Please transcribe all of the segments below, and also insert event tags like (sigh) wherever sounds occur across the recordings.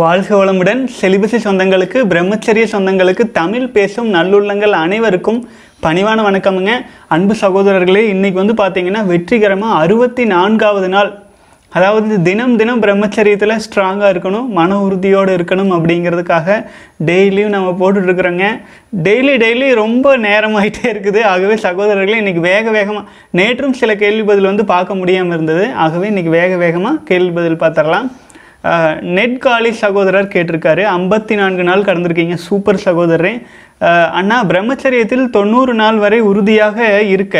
வாழ்க வளமுடன். செலிபசி சொந்தங்களுக்கு பிரம்மச்சரிய சொந்தங்களுக்கு தமிழ் பேசும் நல்லுள்ளங்கள் அனைவருக்கும் பணிவான வணக்கமுங்க. அன்பு சகோதரர்களே இன்றைக்கி வந்து பார்த்தீங்கன்னா வெற்றிகரமாக அறுபத்தி நான்காவது நாள். அதாவது தினம் தினம் பிரம்மச்சரியத்தில் ஸ்ட்ராங்காக இருக்கணும் மன உறுதியோடு இருக்கணும் அப்படிங்கிறதுக்காக டெய்லியும் நம்ம போட்டுட்ருக்குறோங்க டெய்லி டெய்லி ரொம்ப நேரமாயிட்டே இருக்குது. ஆகவே சகோதரர்களே இன்றைக்கி வேக வேகமாக நேற்றும் சில கேள்வி பதில் வந்து பார்க்க முடியாமல் இருந்தது. ஆகவே இன்றைக்கி வேக வேகமாக கேள்வி பதில் பார்த்துடலாம். நெட் காலி சகோதரர் கேட்டிருக்காரு. ஐம்பத்தி நான்கு நாள் கடந்திருக்கீங்க. சூப்பர் சகோதரரே. அண்ணா பிரம்மச்சரியத்தில் தொண்ணூறு நாள் வரை உறுதியாக இருக்க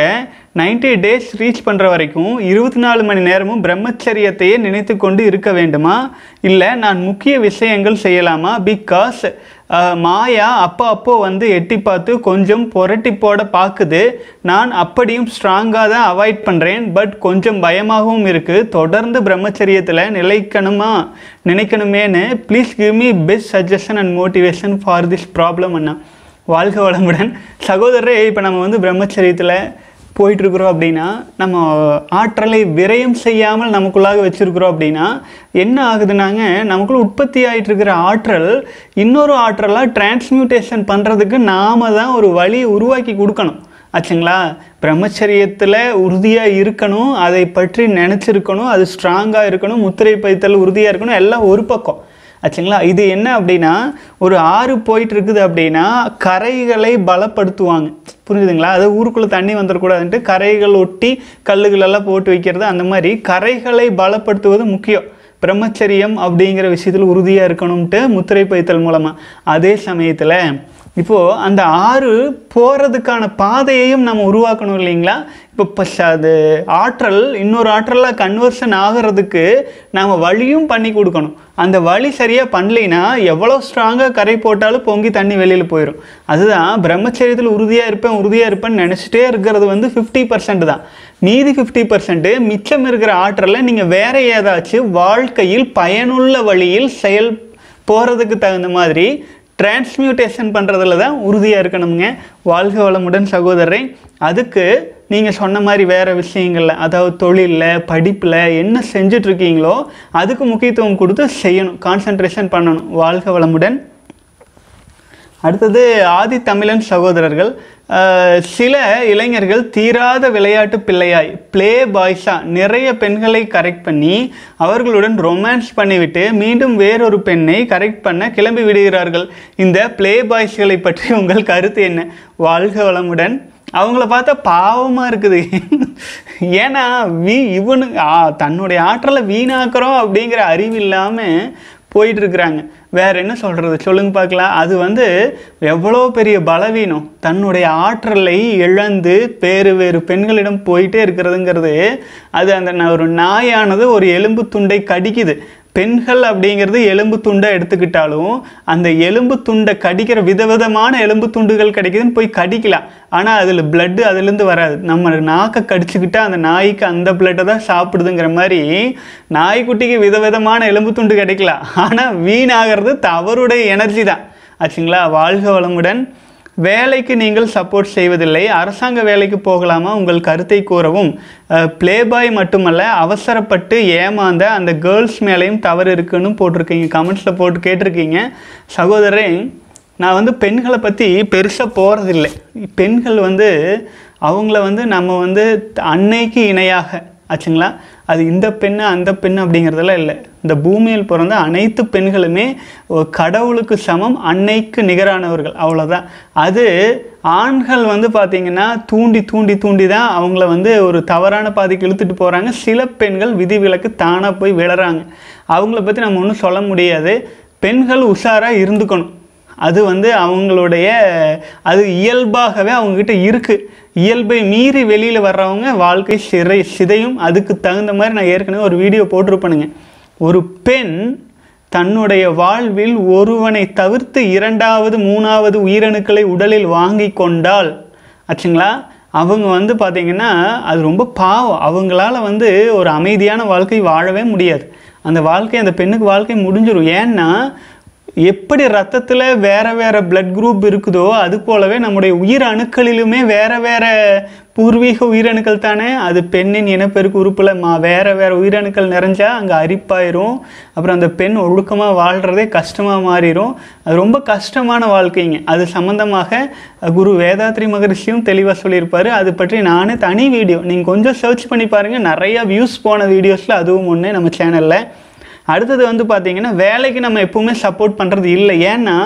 90 டேஸ் ரீச் பண்ணுற வரைக்கும் இருபத்தி நாலு மணி நேரமும் பிரம்மச்சரியத்தையே நினைத்து கொண்டு இருக்க வேண்டுமா? இல்லை நான் முக்கிய விஷயங்கள் செய்யலாமா? பிகாஸ் மாயா அப்போ அப்போ வந்து எட்டி பார்த்து கொஞ்சம் புரட்டி போட பார்க்குது. நான் அப்படியும் ஸ்ட்ராங்காக தான் அவாய்ட் பண்ணுறேன் பட் கொஞ்சம் பயமாகவும் இருக்குது தொடர்ந்து பிரம்மச்சரியத்தில் நிலைக்கணுமா? நினைக்கணுமேன்னு please give me best suggestion and motivation for this problem அண்ணா. வாழ்க வளமுடன். சகோதரரே இப்போ நம்ம வந்து பிரம்மச்சரியத்தில் போயிட்டுருக்குறோம் அப்படின்னா நம்ம ஆற்றலை விரயம் செய்யாமல் நமக்குள்ளாக வச்சுருக்குறோம் அப்படின்னா என்ன ஆகுதுனாங்க நமக்குள்ள உற்பத்தி ஆகிட்டு இருக்கிற ஆற்றல் இன்னொரு ஆற்றலாக டிரான்ஸ்மியூட்டேஷன் பண்ணுறதுக்கு நாம தான் ஒரு வழியை உருவாக்கி கொடுக்கணும். ஆச்சுங்களா? பிரம்மச்சரியத்தில் உறுதியாக இருக்கணும் அதை பற்றி நினச்சிருக்கணும் அது ஸ்ட்ராங்காக இருக்கணும் முத்திரை பைத்தல் உறுதியாக இருக்கணும் எல்லாம் ஒரு பக்கம். ஆச்சுங்களா? இது என்ன அப்படின்னா ஒரு ஆறு போயிட்டு இருக்குது அப்படின்னா கரைகளை பலப்படுத்துவாங்க. புரிஞ்சுதுங்களா? அது ஊருக்குள்ளே தண்ணி வந்துடக்கூடாதுன்ட்டு கரைகள் ஒட்டி கல்லுகளெல்லாம் போட்டு வைக்கிறது அந்த மாதிரி கரைகளை பலப்படுத்துவது முக்கியம். பிரம்மச்சரியம் அப்படிங்கிற விஷயத்தில் உறுதியாக இருக்கணும்ன்ட்டு முத்திரை பைத்தல் மூலமாக அதே சமயத்தில் இப்போது அந்த ஆறு போகிறதுக்கான பாதையையும் நம்ம உருவாக்கணும் இல்லைங்களா? இப்போ பஸ் அது ஆற்றல் இன்னொரு ஆற்றலாக கன்வர்ஷன் ஆகிறதுக்கு நாம் வழியும் பண்ணி கொடுக்கணும். அந்த வழி சரியாக பண்ணலைன்னா எவ்வளோ ஸ்ட்ராங்காக கரை போட்டாலும் பொங்கி தண்ணி வெளியில் போயிடும் அதுதான் பிரம்மச்சரியத்தில் உறுதியாக இருப்பேன் உறுதியாக இருப்பேன்னு நினச்சிட்டே இருக்கிறது வந்து ஃபிஃப்டி பர்சன்ட் தான். மீதி ஃபிஃப்டி பர்சன்ட்டு மிச்சம் இருக்கிற ஆற்றலை நீங்கள் வேறு ஏதாச்சும் வாழ்க்கையில் பயனுள்ள வழியில் செயல் போகிறதுக்கு தகுந்த மாதிரி டிரான்ஸ்மியூட்டேஷன் பண்ணுறதுல தான் உறுதியாக இருக்கணுங்க வாழ்க வளமுடன் சகோதரரை. அதுக்கு நீங்கள் சொன்ன மாதிரி வேறு விஷயங்களில் அதாவது தொழிலில் படிப்பில் என்ன செஞ்சிட்ருக்கீங்களோ அதுக்கு முக்கியத்துவம் கொடுத்து செய்யணும். கான்சன்ட்ரேஷன் பண்ணணும். வாழ்க வளமுடன். அடுத்தது ஆதி தமிழன் சகோதரர்கள் சில இளைஞர்கள் தீராத விளையாட்டு பிள்ளையாய் ப்ளே பாய்ஸாக நிறைய பெண்களை கரெக்ட் பண்ணி அவர்களுடன் ரொமான்ஸ் பண்ணிவிட்டு மீண்டும் வேறொரு பெண்ணை கரெக்ட் பண்ண கிளம்பி விடுகிறார்கள். இந்த ப்ளே பாய்ஸ்களை பற்றி உங்கள் கருத்து என்ன? வாழ்க வளமுடன். அவங்கள பார்த்தா பாவமாக இருக்குது. ஏன்னா வீ இவனு ஆ, தன்னுடைய ஆற்றலை வீணாக்குறோம் அப்படிங்கிற அறிவு இல்லாமல் போயிட்டுருக்குறாங்க வேறு என்ன சொல்கிறது சொல்லுங்க பார்க்கலாம். அது வந்து எவ்வளோ பெரிய பலவீனம். தன்னுடைய ஆற்றலை இழந்து வேறு வேறு பெண்களிடம் போயிட்டே இருக்கிறதுங்கிறது அது அந்த ஒரு நாயானது ஒரு எலும்பு துண்டை கடிக்குது. பெண்கள் அப்படிங்கிறது எலும்பு துண்டை எடுத்துக்கிட்டாலும் அந்த எலும்பு துண்டை கடிக்கிற விதவிதமான எலும்பு துண்டுகள் கிடைக்குதுன்னு போய் கடிக்கலாம். ஆனால் அதில் பிளட்டு அதுலேருந்து வராது. நம்ம நாக்கை கடிச்சுக்கிட்டா அந்த நாய்க்கு அந்த பிளட்டை தான் சாப்பிடுதுங்கிற மாதிரி நாய்க்குட்டிக்கு விதவிதமான எலும்பு துண்டு கிடைக்கலாம். ஆனால் வீணாகிறது தவறுடைய எனர்ஜி தான். ஆச்சுங்களா? வாழ்க வளமுடன். வேலைக்கு நீங்கள் சப்போர்ட் செய்வதில்லை. அரசாங்க வேலைக்கு போகலாமா? உங்கள் கருத்தை கூறவும். பிளேபாய் மட்டுமல்ல அவசரப்பட்டு ஏமாந்த அந்த கேர்ள்ஸ் மேலேயும் தவறு இருக்குன்னு போட்டிருக்கீங்க. கமெண்ட்ஸில் போட்டு கேட்டிருக்கீங்க. சகோதரன் நான் வந்து பெண்களை பற்றி பெருசாக போகிறதில்லை பெண்கள் வந்து அவங்கள வந்து நம்ம வந்து அன்னைக்கு இணையாக ஆச்சுங்களா? அது இந்த பெண்ணு அந்த பெண்ணு அப்படிங்கிறதெல்லாம் இல்லை. இந்த பூமியில் பிறந்த அனைத்து பெண்களுமே கடவுளுக்கு சமம் அன்னைக்கு நிகரானவர்கள். அவ்வளோதான் அது ஆண்கள் வந்து பார்த்திங்கன்னா தூண்டி தூண்டி தூண்டி தான் அவங்கள வந்து ஒரு தவறான பாதைக்கு இழுத்துட்டு போகிறாங்க சில பெண்கள் விதிவிலக்கு தானாக போய் விழறாங்க அவங்கள பற்றி நம்ம ஒன்றும் சொல்ல முடியாது. பெண்கள் உஷாராக இருந்துக்கணும். அது வந்து அவங்களுடைய அது இயல்பாகவே அவங்கக்கிட்ட இருக்குது இயல்பை மீறி வெளியில் வர்றவங்க வாழ்க்கை சிறை சிதையும் அதுக்கு தகுந்த மாதிரி நான் ஏற்கனவே ஒரு வீடியோ போட்டிருப்பேனுங்க. ஒரு பெண் தன்னுடைய வாழ்வில் ஒருவனை தவிர்த்து இரண்டாவது மூணாவது உயிரணுக்களை உடலில் வாங்கி கொண்டால் ஆச்சுங்களா? அவங்க வந்து பார்த்திங்கன்னா அது ரொம்ப பாவம். அவங்களால வந்து ஒரு அமைதியான வாழ்க்கை வாழவே முடியாது. அந்த வாழ்க்கை அந்த பெண்ணுக்கு வாழ்க்கை முடிஞ்சிடும் ஏன்னா எப்படி ரத்தத்தில் வேற வேறு பிளட் குரூப் இருக்குதோ அது போலவே நம்முடைய உயிர் அணுக்களிலுமே வேறு பூர்வீக உயிரணுக்கள் தானே? அது பெண்ணின் இனப்பெருக்கு உறுப்பில் மா வேறு வேறு உயிரணுக்கள் நிறைஞ்சா அங்கே அரிப்பாயிரும். அப்புறம் அந்த பெண் ஒழுக்கமாக வாழ்கிறதே கஷ்டமாக மாறிடும் அது ரொம்ப கஷ்டமான வாழ்க்கைங்க. அது சம்மந்தமாக குரு வேதாத்ரி மகரிஷியும் தெளிவாக சொல்லியிருப்பார். அது பற்றி நானே தனி வீடியோ. நீங்கள் கொஞ்சம் சர்ச் பண்ணி பாருங்கள் நிறையா வியூஸ் போன வீடியோஸில் அதுவும் ஒன்று நம்ம சேனலில் அடுத்தது வந்து பார்த்தீங்கன்னா வேலைக்கு நம்ம எப்பவுமே சப்போர்ட் பண்ணுறது இல்லை. ஏன்னா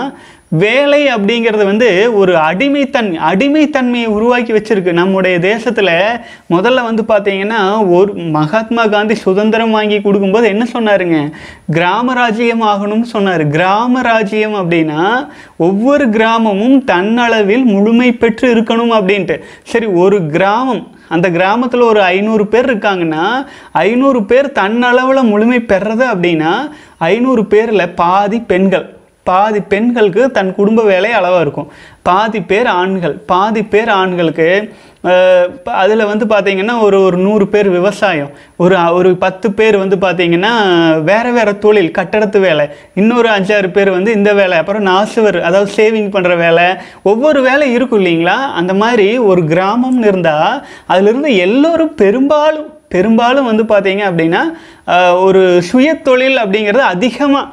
வேலை அப்படிங்கிறது வந்து ஒரு அடிமைத்தன்மை அடிமைத்தன்மையை உருவாக்கி வச்சிருக்கு. நம்முடைய தேசத்தில் முதல்ல வந்து பார்த்தீங்கன்னா ஒரு மகாத்மா காந்தி சுதந்திரம் வாங்கி கொடுக்கும்போது என்ன சொன்னாருங்க? கிராம ராஜ்யம் ஆகணும்னு சொன்னார். கிராம ராஜ்யம் அப்படின்னா ஒவ்வொரு கிராமமும் தன்னளவில் முழுமை பெற்று இருக்கணும் அப்படின்ட்டு. சரி ஒரு கிராமம் அந்த கிராமத்தில் ஒரு ஐநூறு பேர் இருக்காங்கன்னா ஐநூறு பேர் தன்னளவில் முழுமை பெறது அப்படின்னா ஐநூறு பேரில் பாதி பெண்கள். பாதி பெண்களுக்கு தன் குடும்ப வேலை அளவாக இருக்கும். பாதி பேர் ஆண்கள். பாதி பேர் ஆண்களுக்கு அதில் வந்து பார்த்திங்கன்னா ஒரு ஒரு நூறு பேர் விவசாயம். ஒரு ஒரு பத்து பேர் வந்து பார்த்திங்கன்னா வேறு வேறு தொழில் கட்டடத்து வேலை. இன்னொரு அஞ்சாறு பேர் வந்து இந்த வேலை அப்புறம் நாசுவர் அதாவது சேவிங் பண்ணுற வேலை. ஒவ்வொரு வேலை இருக்கும் இல்லைங்களா? அந்த மாதிரி ஒரு கிராமம்னு இருந்தால் அதிலிருந்து எல்லோரும் பெரும்பாலும் பெரும்பாலும் வந்து பார்த்தீங்க அப்படின்னா ஒரு சுய தொழில் அப்படிங்கிறது அதிகமாக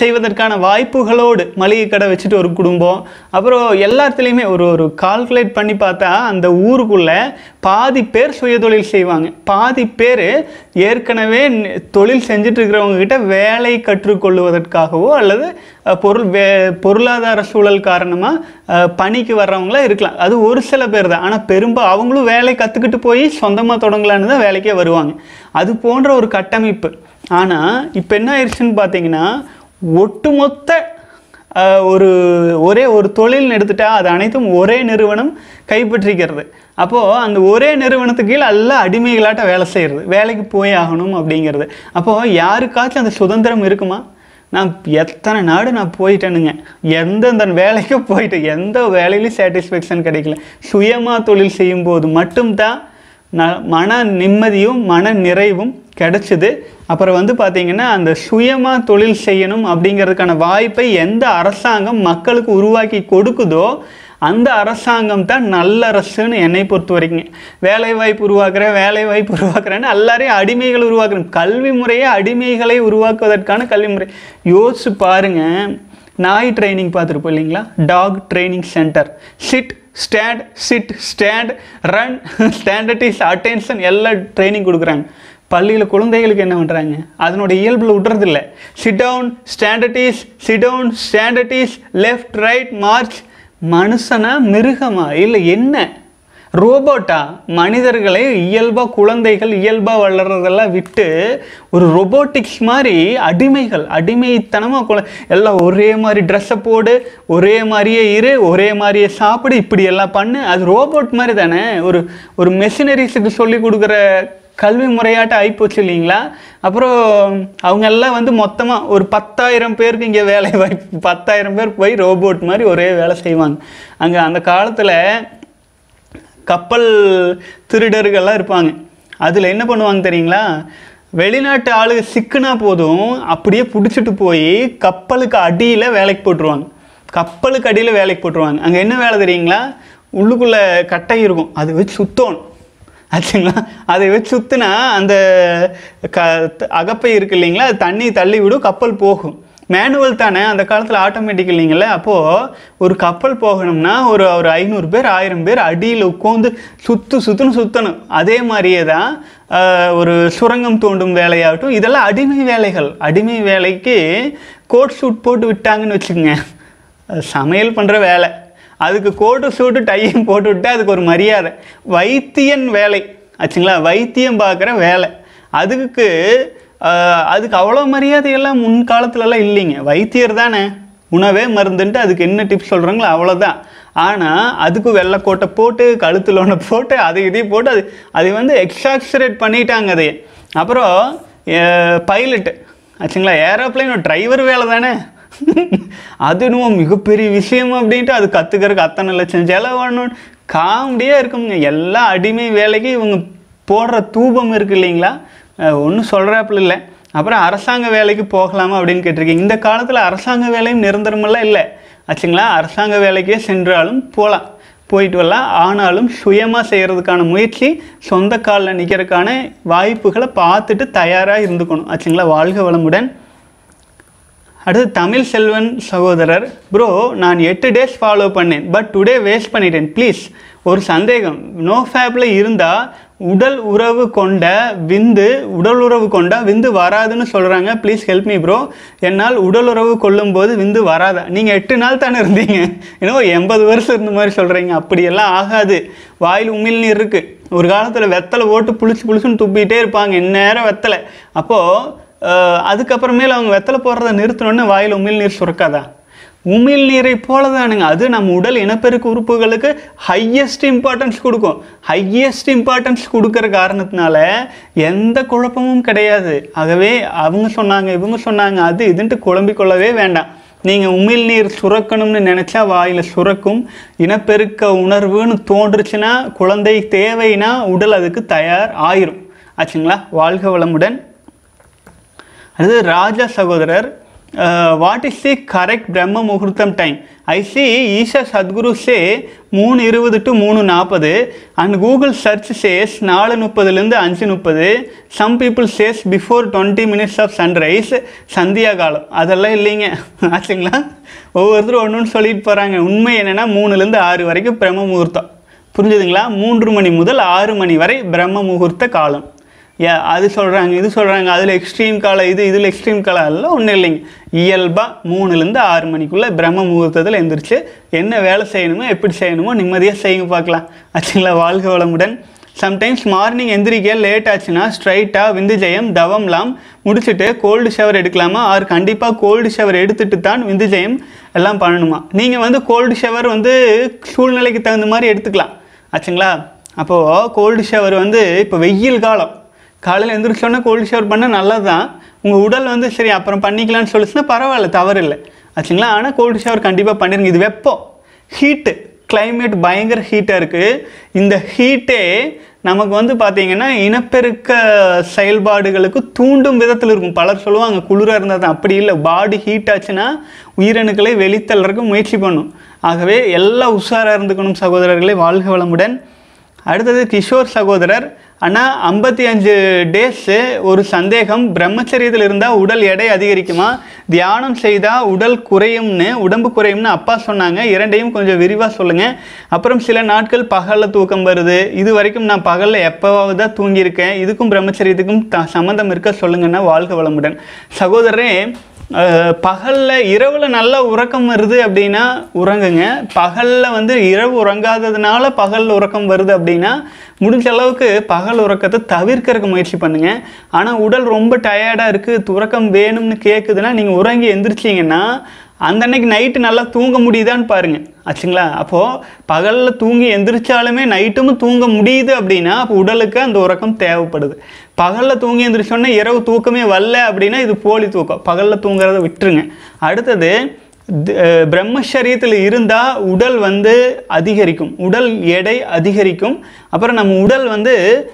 செய்வதற்கான வாய்ப்புகளோடு மளிகை கடை வச்சுட்டு ஒரு குடும்பம். அப்புறம் எல்லாத்துலேயுமே ஒரு ஒரு கால்குலேட் பண்ணி பார்த்தா அந்த ஊருக்குள்ளே பாதி பேர் சுயதொழில் செய்வாங்க. பாதி பேர் ஏற்கனவே தொழில் செஞ்சிட்ருக்கிறவங்கக்கிட்ட கிட்ட வேலை கற்றுக்கொள்வதற்காகவோ அல்லது பொருள் வே பொருளாதார சூழல் காரணமாக பணிக்கு வர்றவங்களா இருக்கலாம். அது ஒரு சில பேர் தான். ஆனால் பெரும்பாலும் அவங்களும் வேலை கற்றுக்கிட்டு போய் சொந்தமாக தொடங்கலான்னு தான் வேலைக்கே வருவாங்க. அது போன்ற ஒரு கட்டமைப்பு. ஆனால் இப்போ என்ன ஆயிடுச்சுன்னு பார்த்தீங்கன்னா ஒட்டுமொத்த ஒரு ஒரே ஒரு தொழில்னு எடுத்துட்டால் அது அனைத்தும் ஒரே நிறுவனம் கைப்பற்றிக்கிறது. அப்போது அந்த ஒரே நிறுவனத்துக்கு கீழே எல்லாம் அடிமைகளாட்ட வேலை செய்கிறது வேலைக்கு போய் ஆகணும் அப்படிங்கிறது. அப்போது யாருக்காச்சும் அந்த சுதந்திரம் இருக்குமா? நான் எத்தனை நாடு நான் போயிட்டேனுங்க. எந்தெந்த வேலைக்கு போயிட்டேன் எந்த வேலையிலையும் சாட்டிஸ்ஃபேக்ஷன் கிடைக்கல. சுயமாக தொழில் செய்யும்போது மட்டும்தான் ந மன நிம்மதியும் மன நிறைவும் கிடச்சிது. அப்புறம் வந்து பார்த்திங்கன்னா அந்த சுயமாக தொழில் செய்யணும் அப்படிங்கிறதுக்கான வாய்ப்பை எந்த அரசாங்கம் மக்களுக்கு உருவாக்கி கொடுக்குதோ அந்த அரசாங்கம் தான் நல்ல அரசுன்னு என்னை பொறுத்த வரைக்கும். வேலை வாய்ப்பு உருவாக்குறேன் வேலை வாய்ப்பு உருவாக்குறேன்னு எல்லாரையும் அடிமைகள் உருவாக்குறேன் கல்வி முறையே அடிமைகளை உருவாக்குவதற்கான கல்வி முறை. யோசிச்சு பாருங்கள் நாய் ட்ரைனிங் பார்த்துருப்போம் இல்லைங்களா? Dog training centre. Sit stand sit stand run stand at ease attention எல்லாம் ட்ரைனிங் கொடுக்குறாங்க. பள்ளியில் குழந்தைகளுக்கு என்ன பண்ணுறாங்க அதனோட இயல்பில் விட்றதில்ல. Sit down stand at ease sit down stand at ease left right march மனுஷனா மிருகமா? இல்லை என்ன? ரோபோட்டா மனிதர்களை இயல்பாக குழந்தைகள் இயல்பாக வளர்றதெல்லாம் விட்டு ஒரு ரொபோட்டிக்ஸ் மாதிரி அடிமைகள் அடிமைத்தனமாக குழ எல்லாம் ஒரே மாதிரி ட்ரெஸ்ஸை போடு ஒரே மாதிரியே இரு ஒரே மாதிரியே சாப்பிடு இப்படி எல்லாம் பண்ணு. அது ரோபோட் மாதிரி தானே. ஒரு ஒரு மெஷினரிஸுக்கு சொல்லி கொடுக்குற கல்வி முறையாட்ட ஆகிப்போச்சு இல்லைங்களா? அப்புறம் அவங்க எல்லாம் வந்து மொத்தமாக ஒரு பத்தாயிரம் பேருக்கு இங்கே வேலை வாய்ப்பு பத்தாயிரம் பேர் போய் ரோபோட் மாதிரி ஒரே வேலை செய்வாங்க. அங்கே அந்த காலத்தில் கப்பல் திருடர்கள்லாம் இருப்பாங்க. அதில் என்ன பண்ணுவாங்க தெரியுங்களா? வெளிநாட்டு ஆளுக சிக்குனா போதும் அப்படியே பிடிச்சிட்டு போய் கப்பலுக்கு அடியில் வேலைக்கு போட்டுருவாங்க. கப்பலுக்கு அடியில் வேலைக்கு போட்டுருவாங்க. அங்கே என்ன வேலை தெரியுங்களா? உள்ளுக்குள்ளே கட்டை இருக்கும். அதை வச்சு சுத்தணும். ஆச்சுங்களா? அதை வச்சு சுற்றினா அந்த க அகப்பை இருக்கு இல்லைங்களா? அது தண்ணி தள்ளி விடும் கப்பல் போகும். மேனுவல் தானே அந்த காலத்தில் ஆட்டோமேட்டிக் இல்லைங்களே? அப்போது ஒரு கப்பல் போகணும்னா ஒரு ஒரு ஐநூறு பேர் ஆயிரம் பேர் அடியில் உட்காந்து சுற்று சுற்றுன்னு சுற்றணும் அதே மாதிரியே தான் ஒரு சுரங்கம் தோண்டும் வேலையாகட்டும் இதெல்லாம் அடிமை வேலைகள். அடிமை வேலைக்கு கோட் சூட் போட்டு விட்டாங்கன்னு வச்சுக்கோங்க. சமையல் பண்ணுற வேலை. அதுக்கு கோட்டு சூட்டு டையும் போட்டு விட்டா அதுக்கு ஒரு மரியாதை. வைத்தியன் வேலை. ஆச்சுங்களா? வைத்தியம் பார்க்குற வேலை. அதுக்கு அதுக்கு அவ்வளோ மரியாதையெல்லாம் முன்காலத்துலலாம் இல்லைங்க. வைத்தியர் தானே. உணவே மருந்துன்ட்டு அதுக்கு என்ன டிப்ஸ் சொல்கிறாங்களோ அவ்வளோதான் ஆனால் அதுக்கு வெள்ளைக்கோட்டை போட்டு கழுத்தில் ஒன்று போட்டு அதை இதையும் போட்டு அது அதை வந்து எக்ஸாக்சரேட் பண்ணிட்டாங்க அதையே. அப்புறம் பைலட்டு ஆச்சுங்களா? ஏரோப்ளைன் டிரைவர் வேலை தானே. அது என்னமோ மிகப்பெரிய விஷயம் அப்படின்ட்டு அது கற்றுக்கிறதுக்கு அத்தனை லட்சம் செலவாகணும் காமெடியாக இருக்குங்க. எல்லா அடிமை வேலைக்கும் இவங்க போடுற தூபம் இருக்கு இல்லைங்களா? ஒன்றும் சொல்கிறாப்புல இல்லை. அப்புறம் அரசாங்க வேலைக்கு போகலாமா அப்படின்னு கேட்டிருக்கீங்க. இந்த காலத்தில் அரசாங்க வேலையும் நிரந்தரமெல்லாம் இல்லை. ஆச்சுங்களா? அரசாங்க வேலைக்கே சென்றாலும் போகலாம் போயிட்டு வரலாம். ஆனாலும் சுயமாக செய்கிறதுக்கான முயற்சி சொந்த காலில் நிற்கிறதுக்கான வாய்ப்புகளை பார்த்துட்டு தயாராக இருந்துக்கணும். ஆச்சுங்களா? வாழ்க வளமுடன். அடுத்து தமிழ் செல்வன் சகோதரர் ப்ரோ நான் எட்டு டேஸ் ஃபாலோ பண்ணேன் பட் டுடே வேஸ்ட் பண்ணிட்டேன் ப்ளீஸ் ஒரு சந்தேகம். நோ ஃபேப்பில் இருந்தால் உடல் உறவு கொண்ட விந்து உடல் உறவு கொண்டா விந்து வராதுன்னு சொல்கிறாங்க ப்ளீஸ் ஹெல்ப் மீ ப்ரோ என்னால் உடல் உறவு கொள்ளும்போது விந்து வராதா? நீங்கள் எட்டு நாள் தானே இருந்தீங்க. இன்னும் எண்பது வருஷம் இருந்த மாதிரி சொல்கிறீங்க அப்படியெல்லாம் ஆகாது. வாயில் உமிழ்நீர் இருக்குது ஒரு காலத்தில் வெத்தலை போட்டு புளிச்சு புளிச்சுன்னு துப்பிட்டே இருப்பாங்க. இந்நேரம் வெத்தலை. அப்போது அதுக்கப்புறமேல அவங்க வெத்தலை போடுறத நிறுத்தினோடனே வாயில் உமிழ்நீர் சுரக்காதா? உமிழ்நீரை போல தானுங்க அது நம்ம உடல் இனப்பெருக்க உறுப்புகளுக்கு ஹையஸ்ட் இம்பார்ட்டன்ஸ் கொடுக்கும். ஹையஸ்ட் இம்பார்ட்டன்ஸ் கொடுக்குற காரணத்தினால எந்த குழப்பமும் கிடையாது. ஆகவே அவங்க சொன்னாங்க இவங்க சொன்னாங்க அது இதுன்ட்டு குழம்பிக் கொள்ளவே வேண்டாம். நீங்கள் உமிழ்நீர் சுரக்கணும்னு நினச்சா வாயில் சுரக்கும். இனப்பெருக்க உணர்வுன்னு தோன்றுச்சுன்னா குழந்தை தேவைன்னா உடல் அதுக்கு தயார் ஆயிரும். ஆச்சுங்களா? வாழ்க வளமுடன். அது ராஜா சகோதரர் வாட் இஸ் தி கரெக்ட் பிரம்ம முகூர்த்தம் time I see Isha Sadhguru say மூணு இருபது டு மூணு நாற்பது அண்ட் கூகுள் சர்ச் சேஸ் நாலு முப்பதுலேருந்து அஞ்சு முப்பது some people says before twenty minutes of sunrise Sandhya காலம் அதெல்லாம் இல்லைங்க. (laughs) ஆச்சுங்களா? ஒவ்வொருத்தரும் ஒன்று ஒன்று சொல்லிட்டு போகிறாங்க உண்மை என்னென்னா மூணுலேருந்து ஆறு வரைக்கும் பிரம்ம முகூர்த்தம் புரிஞ்சுதுங்களா? மூன்று மணி முதல் ஆறு மணி வரை பிரம்ம முகூர்த்த காலம். ஏ அது சொல்கிறாங்க இது சொல்கிறாங்க அதில் எக்ஸ்ட்ரீம் காலம் இது இதில் எக்ஸ்ட்ரீம் காலம் எல்லாம் ஒன்றும் இல்லைங்க. இயல்பாக மூணுலேருந்து ஆறு மணிக்குள்ளே பிரம்ம முகூர்த்தத்தில் எந்திரிச்சு என்ன வேலை செய்யணுமோ எப்படி செய்யணுமோ நிம்மதியாக செய்யுங்க பார்க்கலாம். ஆச்சுங்களா? வாழ்க வளமுடன். சம்டைம்ஸ் மார்னிங் எந்திரிக்க லேட் ஆச்சுன்னா ஸ்ட்ரைட்டாக விந்துஜெயம் தவம்லாம் முடிச்சுட்டு கோல்டு ஷவர் எடுக்கலாமா? ஆர் கண்டிப்பாக கோல்டு ஷவர் எடுத்துட்டு தான் விந்துஜெயம் எல்லாம் பண்ணணுமா? நீங்கள் வந்து கோல்டு ஷவர் வந்து சூழ்நிலைக்கு தகுந்த மாதிரி எடுத்துக்கலாம். ஆச்சுங்களா? அப்போது கோல்டு ஷவர் வந்து இப்போ வெயில் காலம். காலையில் எழுந்திரிச்சோன்னே கோல்டு ஷவர் பண்ணால் நல்லது தான் உங்கள் உடல் வந்து சரி அப்புறம் பண்ணிக்கலாம்னு சொல்லிச்சுன்னா பரவாயில்ல தவறு இல்லை ஆச்சுங்களா? ஆனால் கோல்டு ஷவர் கண்டிப்பாக பண்ணிடுங்க இது வெப்பம். ஹீட்டு கிளைமேட் பயங்கர ஹீட்டாக இருக்குது இந்த ஹீட்டே நமக்கு வந்து பார்த்தீங்கன்னா இனப்பெருக்க செயல்பாடுகளுக்கு தூண்டும் விதத்தில் இருக்கும். பலர் சொல்லுவாங்க குளிராக இருந்தால் தான். அப்படி இல்லை. பாடி ஹீட் ஆச்சுன்னா உயிரணுக்களை வெளித்தள்ளுறதுக்கு முயற்சி பண்ணும். ஆகவே எல்லாம் உஷாராக இருந்துக்கணும் சகோதரர்களே. வாழ்க வளமுடன். அடுத்தது கிஷோர் சகோதரர். ஆனால் ஐம்பத்தி அஞ்சு டேஸு ஒரு சந்தேகம். பிரம்மச்சரியத்தில் இருந்தால் உடல் எடை அதிகரிக்குமா? தியானம் செய்தால் உடல் குறையும்னு உடம்பு குறையும்னு அப்பா சொன்னாங்க. இரண்டையும் கொஞ்சம் விரிவாக சொல்லுங்கள் அப்புறம் சில நாட்கள் பகலில் தூக்கம் வருது. இது வரைக்கும் நான் பகலில் எப்போவாவது தான் தூங்கியிருக்கேன். இதுக்கும் பிரம்மச்சரியத்துக்கும் த சம்மந்தம் இருக்க சொல்லுங்கன்னா வாழ்க வளமுடன். சகோதரரே பகலில் இரவில் நல்ல உறக்கம் வருது அப்படின்னா உறங்குங்க. பகலில் வந்து இரவு உறங்காததுனால பகலில் உறக்கம் வருது அப்படின்னா முடிஞ்ச அளவுக்கு பகல் உறக்கத்தை தவிர்க்கறதுக்கு முயற்சி பண்ணுங்கள் ஆனால் உடல் ரொம்ப டயர்டாக இருக்குது உறக்கம் வேணும்னு கேட்குதுன்னா நீங்கள் உறங்கி எந்திரிச்சீங்கன்னா அந்த அன்னைக்கு நைட்டு நல்லா தூங்க முடியுதான்னு பாருங்கள் ஆச்சுங்களா? அப்போது பகலில் தூங்கி எந்திரிச்சாலுமே நைட்டும் தூங்க முடியுது அப்படின்னா அப்போ உடலுக்கு அந்த உறக்கம் தேவைப்படுது. பகலில் தூங்கி எந்திரிச்சோன்னே இரவு தூக்கமே வரல அப்படின்னா இது போலி தூக்கம். பகலில் தூங்குறத விட்டுருங்க. அடுத்தது த- பிரம்மச்சரியத்தில் இருந்தால் உடல் வந்து அதிகரிக்கும். உடல் எடை அதிகரிக்கும். அப்புறம் நம்ம உடல் வந்து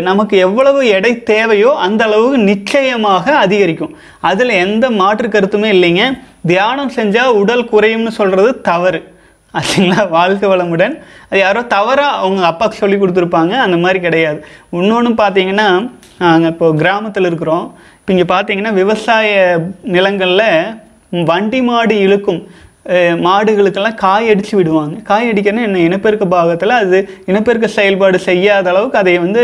நமக்கு எவ்வளவு எடை தேவையோ அந்த அளவுக்கு நிச்சயமாக அதிகரிக்கும். அதில் எந்த மாற்று கருத்துமே இல்லைங்க. தியானம் செஞ்சால் உடல் குறையும்னு சொல்கிறது தவறு. அதுங்களா வாழ்க்கை வளமுடன். அது யாரோ தவறாக அவங்க அப்பாவுக்கு சொல்லி கொடுத்துருப்பாங்க. அந்த மாதிரி கிடையாது. இன்னொன்று பார்த்தீங்கன்னா நாங்கள் இப்போது கிராமத்தில் இருக்கிறோம். இப்போ இங்கே பார்த்தீங்கன்னா விவசாய நிலங்களில் வண்டி மாடு இழுக்கும் மாடுகளுக்கெல்லாம் காய் அடித்து விடுவாங்க. காய் அடிக்கணும் என்ன? இனப்பெருக்க பாகத்தில் அது இனப்பெருக்க செயல்பாடு செய்யாத அளவுக்கு அதை வந்து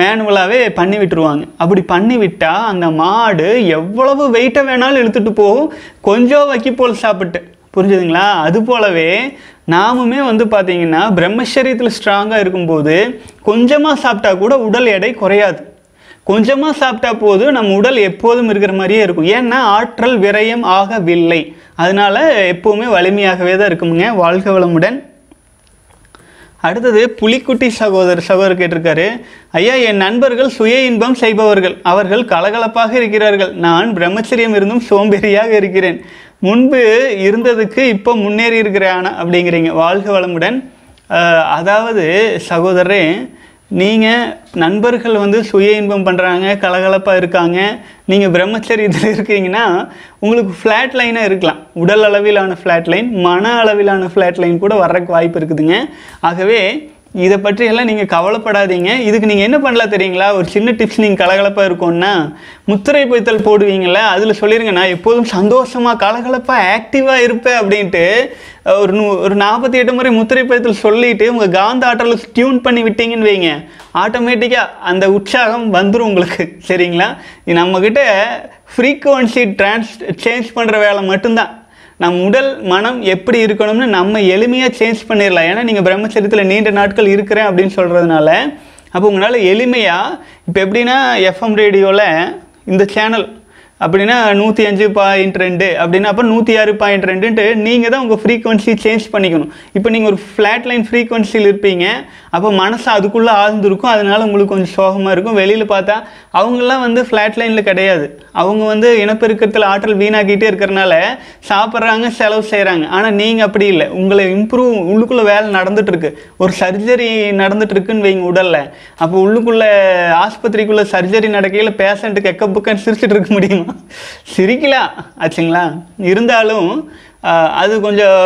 மேனுவலாகவே பண்ணி விட்டுருவாங்க. அப்படி பண்ணி விட்டால் அந்த மாடு எவ்வளவு வெயிட்டை வேணாலும் இழுத்துட்டு போகும். கொஞ்சம் வைக்கிப்போல் சாப்பிட்டு. புரிஞ்சுதுங்களா? அது போலவே நாமுமே வந்து பார்த்திங்கன்னா பிரம்மச்சரியத்தில் ஸ்ட்ராங்காக இருக்கும்போது கொஞ்சமாக சாப்பிட்டா கூட உடல் எடை குறையாது. கொஞ்சமாக சாப்பிட்டா போதும் நம்ம உடல் எப்போதும் இருக்கிற மாதிரியே இருக்கும். ஏன்னா ஆற்றல் விரயம் ஆகவில்லை. அதனால எப்போவுமே வலிமையாகவே தான் இருக்குமுங்க. வாழ்க வளமுடன். அடுத்தது புலிக்குட்டி சகோதரர் சகோதரர் கேட்டிருக்காரு. ஐயா என் நண்பர்கள் சுய இன்பம் செய்பவர்கள். அவர்கள் கலகலப்பாக இருக்கிறார்கள். நான் பிரம்மச்சரியம் இருந்தும் சோம்பேறியாக இருக்கிறேன். முன்பு இருந்ததுக்கு இப்போ முன்னேறி இருக்கிறான். அப்படிங்கிறீங்க. வாழ்க வளமுடன். அதாவது சகோதரரே நீங்கள் நண்பர்கள் வந்து சுய இன்பம் பண்ணுறாங்க கலகலப்பாக இருக்காங்க. நீங்கள் பிரம்மச்சரியத்தில் இருக்கீங்கன்னா உங்களுக்கு ஃப்ளாட் லைனாக இருக்கலாம். உடல் அளவிலான ஃப்ளாட் லைன் மன அளவிலான ஃப்ளாட் லைன் கூட வர்றதுக்கு வாய்ப்பு இருக்குதுங்க. ஆகவே இதை பற்றியெல்லாம் நீங்கள் கவலைப்படாதீங்க. இதுக்கு நீங்கள் என்ன பண்ணலாம் தெரியுங்களா? ஒரு சின்ன டிப்ஸ் நீங்கள் கலகலப்பாக இருக்கும்னா முத்திரை பொய்த்தல் போடுவீங்கள அதில் சொல்லிடுங்க நான் எப்போதும் சந்தோஷமாக கலகலப்பாக ஆக்டிவாக இருப்பேன் அப்படின்ட்டு ஒரு நூ ஒரு நாற்பத்தி எட்டு முறை முத்திரை பொய்த்தல் சொல்லிவிட்டு உங்கள் காந்த ஆற்றலை டியூன் பண்ணி விட்டீங்கன்னு வைங்க. ஆட்டோமேட்டிக்காக அந்த உற்சாகம் வந்துடும் உங்களுக்கு. சரிங்களா? நம்மக்கிட்ட ஃப்ரீக்குவன்சி ட்ரான்ஸ் சேஞ்ச் பண்ணுற வேலை மட்டும்தான். நம் உடல் மனம் எப்படி இருக்கணும்னு நம்ம எளிமையாக சேஞ்ச் பண்ணிடலாம். ஏன்னா நீங்கள் பிரம்மச்சரியத்தில் நீண்ட நாட்கள் இருக்கிறேன் அப்படின்னு சொல்கிறதுனால அப்போ உங்களால் எளிமையாக இப்போ எப்படின்னா எஃப்எம் ரேடியோவில் இந்த சேனல் அப்படின்னா நூற்றி அஞ்சு பாயிண்ட் ரெண்டு அப்படின்னா அப்போ நூற்றி ஆறு பாயிண்ட் ரெண்டுன்ட்டு நீங்கள் தான் உங்கள் ஃப்ரீக்வன்சி சேஞ்ச் பண்ணிக்கணும். இப்போ நீங்கள் ஒரு ஃப்ளாட் லைன் ஃப்ரீக்வன்சியில் இருப்பீங்க. அப்போ மனசு அதுக்குள்ளே ஆழ்ந்துருக்கும். அதனால உங்களுக்கு கொஞ்சம் சோகமாக இருக்கும். வெளியில் பார்த்தா அவங்களாம் வந்து ஃப்ளாட் லைனில் கிடையாது. அவங்க வந்து இனப்பெருக்கத்தில் ஆற்றல் வீணாக்கிட்டே இருக்கிறனால சாப்பிட்றாங்க செலவு செய்கிறாங்க ஆனால் நீங்கள் அப்படி இல்லை. உங்களை இம்ப்ரூவ் உள்ளுக்குள்ளே வேலை நடந்துகிட்ருக்கு ஒரு சர்ஜரி நடந்துகிட்ருக்குன்னு வைங்க உடலில். அப்போ உள்ளுக்குள்ளே ஆஸ்பத்திரிக்குள்ளே சர்ஜரி நடக்கையில் பேஷண்ட்டுக்கு எக்க புக்கன்னு சிரிச்சிட்டு இருக்க முடியுமா? சிரிக்கலாம் ஆச்சுங்களா? இருந்தாலும் அது கொஞ்சம்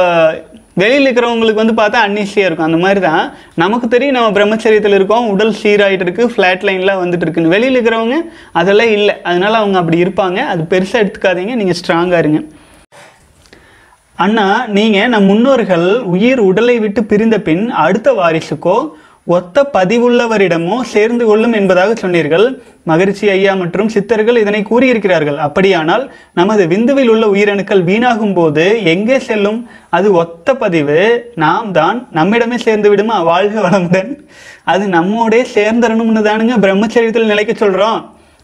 வெளியில் இருக்கிறவங்களுக்கு வந்து பார்த்தா அன்ஈஸியாக இருக்கும். அந்த மாதிரி தான் நமக்கு தெரியும் நம்ம பிரம்மச்சரியத்தில் இருக்கோம் உடல் சீராயிட்டு இருக்கு ஃப்ளாட் லைன்லாம் வந்துட்டு இருக்குன்னு. வெளியில் இருக்கிறவங்க அதெல்லாம் இல்லை. அதனால அவங்க அப்படி இருப்பாங்க. அது பெருசாக எடுத்துக்காதீங்க. நீங்கள் ஸ்ட்ராங்காக இருங்க. அண்ணா நீங்கள் நம் முன்னோர்கள் உயிர் உடலை விட்டு பிரிந்த பின் அடுத்த வாரிசுக்கோ ஒத்த பதிவுள்ளவரிடமோ சேர்ந்து கொள்ளும் என்பதாக சொன்னீர்கள். மகிழ்ச்சி ஐயா மற்றும் சித்தர்கள் இதனை கூறியிருக்கிறார்கள். அப்படியானால் நமது விந்துவில் உள்ள உயிரணுக்கள் வீணாகும் போது எங்கே செல்லும்? அது ஒத்த பதிவு. நாம் தான் நம்மிடமே சேர்ந்து விடுமா? வாழ்க வளமுடன். அது நம்மோடே சேர்ந்துடணும்னு தானுங்க பிரம்மச்சரியத்தில் நிலைக்க சொல்றோம்.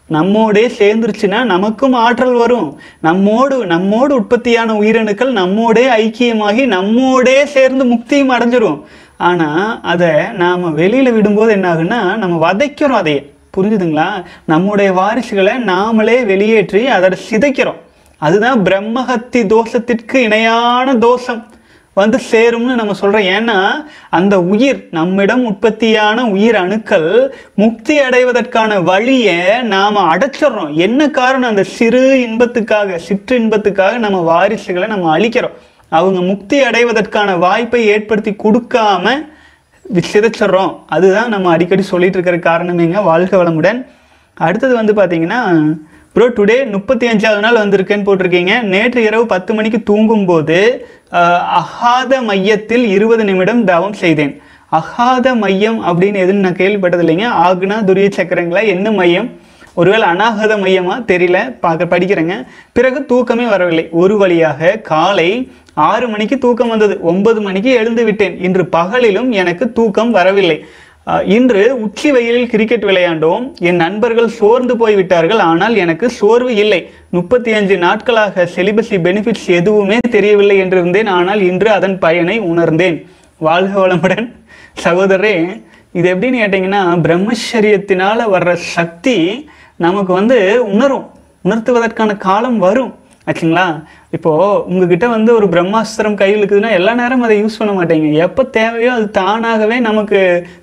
நம்மோடே சேர்ந்துருச்சுன்னா நமக்கும் ஆற்றல் வரும். நம்மோடு நம்மோடு உற்பத்தியான உயிரணுக்கள் நம்மோடே ஐக்கியமாகி நம்மோடே சேர்ந்து முக்தியும் அடைஞ்சிரும். ஆனால் அதை நாம் வெளியில் விடும்போது என்ன ஆகுன்னா நம்ம வதைக்கிறோம் அதையே. புரிஞ்சுதுங்களா? நம்முடைய வாரிசுகளை நாமளே வெளியேற்றி அதை சிதைக்கிறோம். அதுதான் பிரம்மஹத்தி தோஷத்திற்கு இணையான தோஷம். வந்து சேரும்னு நம்ம சொல்கிறோம் ஏன்னா அந்த உயிர் நம்மிடம் உற்பத்தியான உயிர் அணுக்கள் முக்தி அடைவதற்கான வழியை நாம் அடைச்சிடுறோம். என்ன காரணம்? அந்த சிறு இன்பத்துக்காக சிற்று இன்பத்துக்காக நம்ம வாரிசுகளை நம்ம அழிக்கிறோம். அவங்க முக்தி அடைவதற்கான வாய்ப்பை ஏற்படுத்தி கொடுக்காம சிதைச்சிட்றோம் சிதைச்சிடுறோம். அதுதான் நம்ம அடிக்கடி சொல்லிட்டு இருக்கிற காரணமேங்க வாழ்க வளமுடன். அடுத்தது வந்து பார்த்தீங்கன்னா ப்ரோ டுடே முப்பத்தி அஞ்சாவது நாள் வந்திருக்கேன்னு போட்டிருக்கீங்க. நேற்று இரவு பத்து மணிக்கு தூங்கும்போது அகாத மையத்தில் இருபது நிமிடம் தவம் செய்தேன். அகாத மையம் அப்படின்னு எதுன்னு நான் கேள்விப்பட்டது இல்லைங்க ஆக்னா துரிய சக்கரங்களா? என்ன மையம்? ஒருவேளை அனாகத மையமாக தெரியல. பார்க்க படிக்கிறேங்க. பிறகு தூக்கமே வரவில்லை. ஒரு வழியாக காலை ஆறு மணிக்கு தூக்கம் வந்தது. ஒன்பது மணிக்கு எழுந்து விட்டேன். இன்று பகலிலும் எனக்கு தூக்கம் வரவில்லை. இன்று உச்சி வெயிலில் கிரிக்கெட் விளையாண்டோம். என் நண்பர்கள் சோர்ந்து போய் விட்டார்கள் ஆனால் எனக்கு சோர்வு இல்லை. முப்பத்தி அஞ்சு நாட்களாக செலிபஸி பெனிஃபிட்ஸ் எதுவுமே தெரியவில்லை என்றிருந்தேன் ஆனால் இன்று அதன் பயனை உணர்ந்தேன். வாழ்க வளமுடன். சகோதரரே இது எப்படின்னு கேட்டிங்கன்னா பிரம்மச்சரியத்தினால் வர்ற சக்தி நமக்கு வந்து உணரும். உணர்த்துவதற்கான காலம் வரும். ஆச்சுங்களா? இப்போது உங்ககிட்ட வந்து ஒரு பிரம்மாஸ்திரம் கையில் இருக்குதுன்னா எல்லா நேரமும் அதை யூஸ் பண்ண மாட்டீங்க. எப்போ தேவையோ அது தானாகவே நமக்கு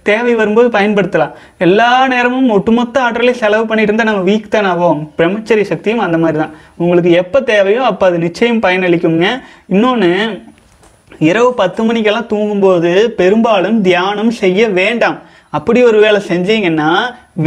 தேவை வரும்போது பயன்படுத்தலாம். எல்லா நேரமும் ஒட்டுமொத்த ஆற்றலை செலவு பண்ணிட்டு இருந்தால் நம்ம வீக் தான் ஆகும் பிரம்மச்சரிய சக்தியும் அந்த மாதிரி தான். உங்களுக்கு எப்போ தேவையோ அப்போ அது நிச்சயம் பயனளிக்குங்க. இன்னொன்று இரவு பத்து மணிக்கெல்லாம் தூங்கும்போது பெரும்பாலும் தியானம் செய்ய வேண்டாம். அப்படி ஒரு வேலை செஞ்சீங்கன்னா